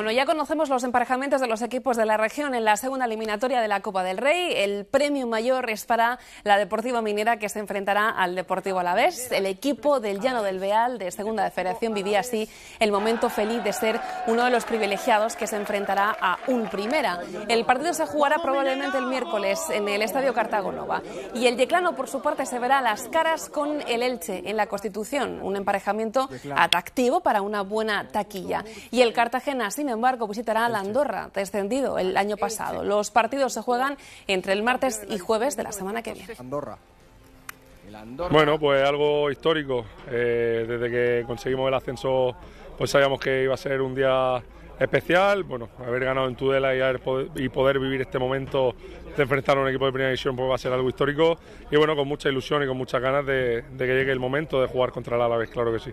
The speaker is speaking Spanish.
Bueno, ya conocemos los emparejamientos de los equipos de la región en la segunda eliminatoria de la Copa del Rey. El premio mayor es para la Deportiva Minera que se enfrentará al Deportivo Alavés. El equipo del Llano del Beal de Segunda de Federación vivía así el momento feliz de ser uno de los privilegiados que se enfrentará a un Primera. El partido se jugará probablemente el miércoles en el Estadio Cartago Nova. Y el Yeclano, por su parte, se verá las caras con el Elche en la Constitución, un emparejamiento atractivo para una buena taquilla. Y el Cartagena, sin embargo, visitará a la Andorra, descendido el año pasado. Los partidos se juegan entre el martes y jueves de la semana que viene. Andorra. Bueno, pues algo histórico. Eh, desde que conseguimos el ascenso, pues sabíamos que iba a ser un día especial. Bueno, haber ganado en Tudela y, haber, y poder vivir este momento de enfrentar a un equipo de primera división pues va a ser algo histórico. Y bueno, con mucha ilusión y con muchas ganas de, de que llegue el momento de jugar contra el Alavés, claro que sí.